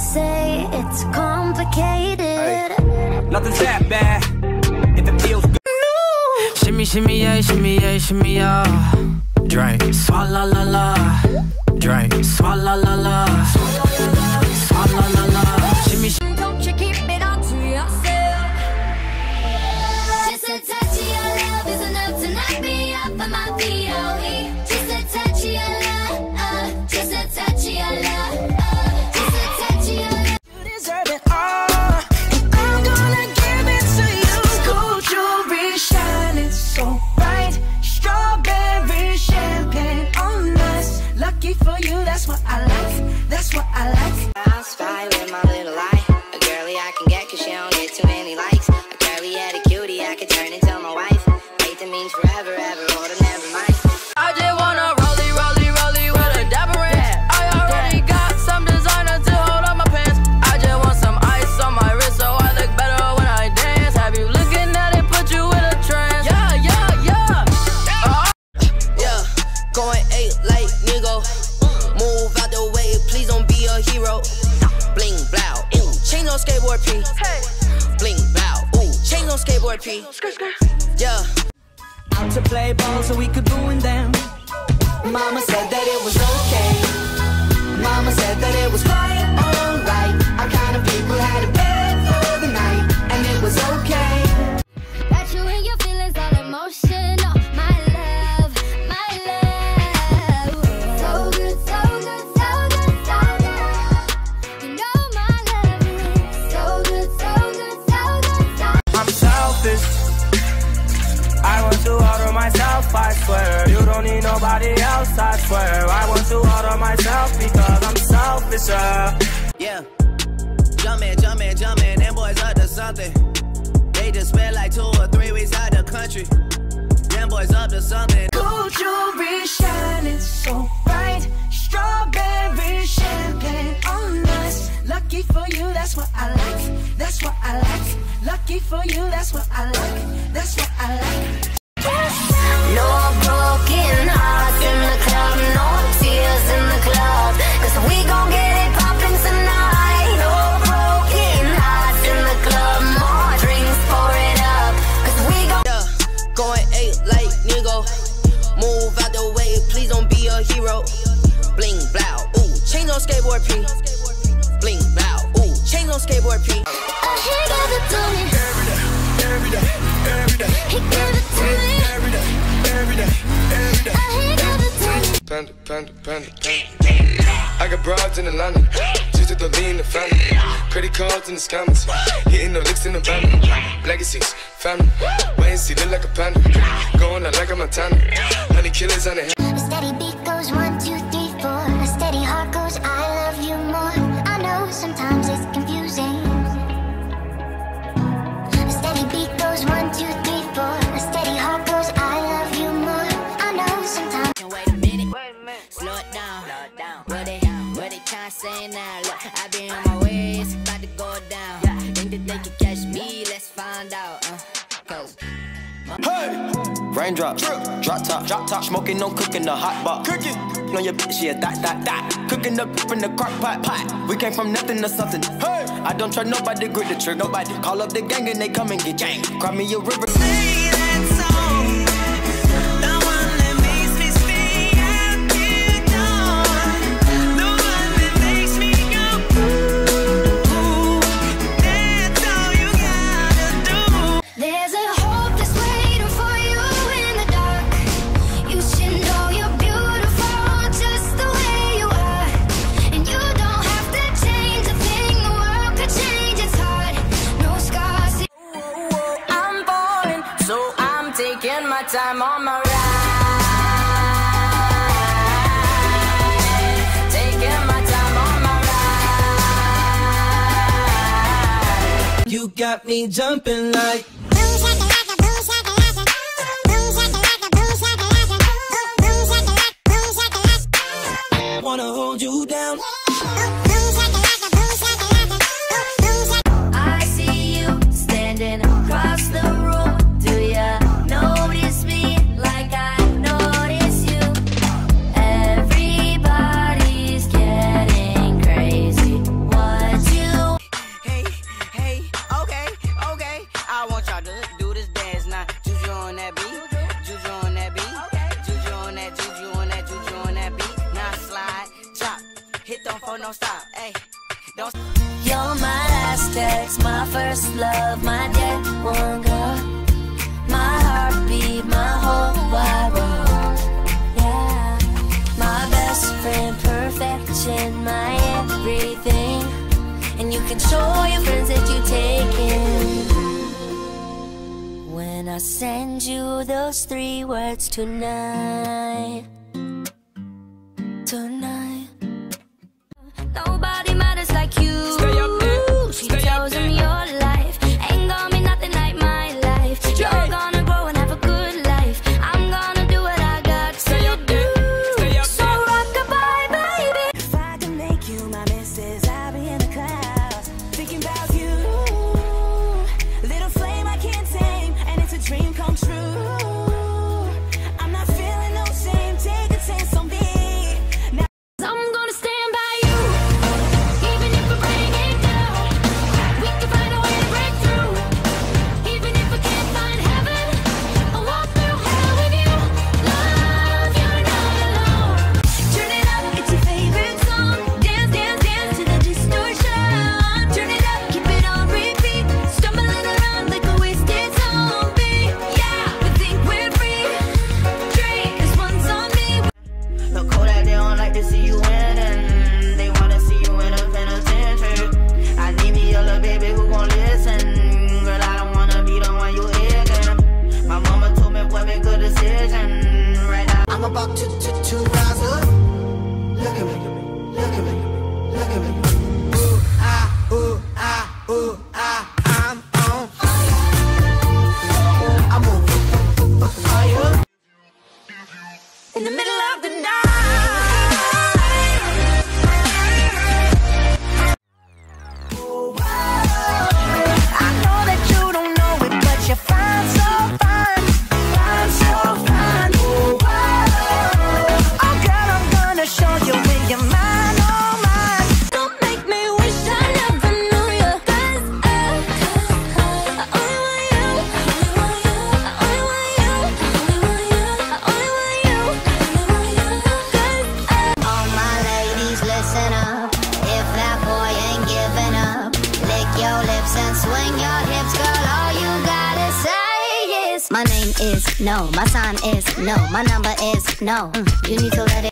What can I say? It's complicated. Nothing's that bad if it feels good. Shimmy, shimmy, yeah, shimmy, yeah, shimmy, yeah. Drink. Swalla la la. Drink. Swalla la la. Forever, ever, or to never mind. I just wanna rollie, rollie, rollie with a dapper ranch. I already got some designer to hold on my pants. I just want some ice on my wrist so I look better when I dance. Have you looking at it, put you in a trance? Yeah, yeah, yeah. Uh, Yeah, going eight like nigga. Move out the way, please don't be a hero. Bling blow, ooh, chain on skateboard P. Bling blow, ooh, chain on skateboard P. Yeah. Out to play ball so we could ruin them. Mama said that it was okay. Mama said that it was quite alright. Our kind of people had a else, I swear. I want to order myself because I'm selfish. Yeah. Jumpin', jumpin', jumpin', them boys up to something. They just spent like two or three weeks out the country. Them boys up to something. Gold jewelry shining so bright, strawberry champagne on us. Lucky for you, that's what I like. That's what I like. Lucky for you, that's what I like. That's what I like. Like nigga. Move out the way, please don't be a hero. Bling blow, ooh, chain on skateboard P. Bling blow, ooh, chain on skateboard P. He gave it to me. He gave it to me. Uh, he gave it to me. Panda, panda, panda, panda. I got broads in Atlanta, just the lean the family. Credit cards in the scammers, hitting the licks in the van. Legacies, family, wait and see, look like a panda. Going out like a Montana, honey killers on the. Raindrop, drop top, drop top, smoking, no cooking, the hot pot. Cooking, on your bitch, yeah, that, that, that. Cooking up in the crock pot, pot. We came from nothing to something. Hey, I don't trust nobody, grip the trick, nobody. Call up the gang and they come and get gang. Cry me a river. Time on my ride. Taking my time on my ride. You got me jumping like. Wanna hold you down. last text, my first love, my dead one girl, my heartbeat, my whole wide world. Yeah, my best friend, perfection, my everything. And you can show your friends that you take in. When I send you those three words tonight, tonight, nobody matters like you. no. My sign is no. My number is no. Mm, you need to let it.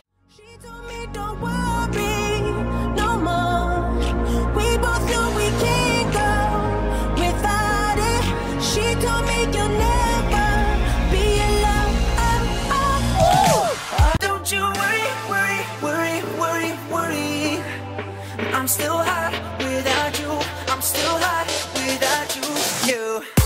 I'm still hot without you. I'm still hot without you. You.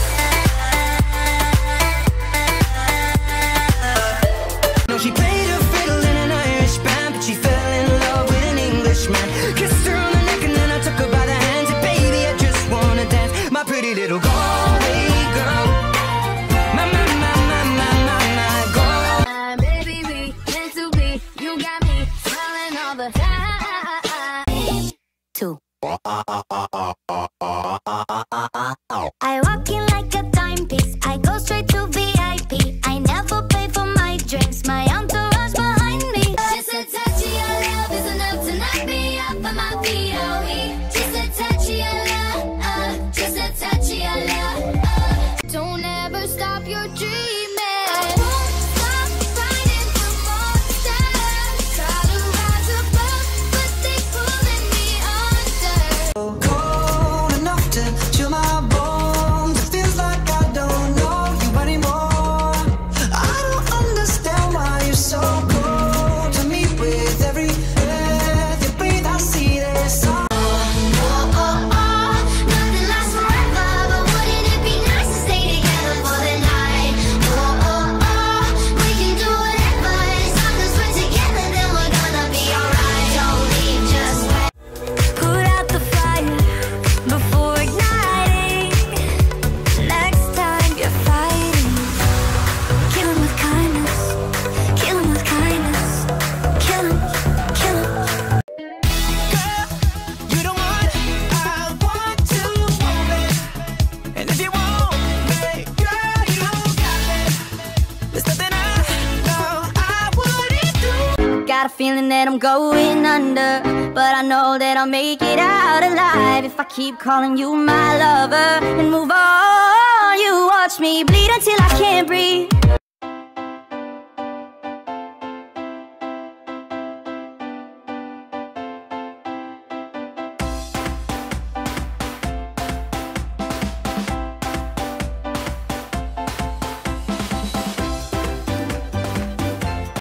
feeling that I'm going under But I know that I'll make it out alive If I keep calling you my lover And move on.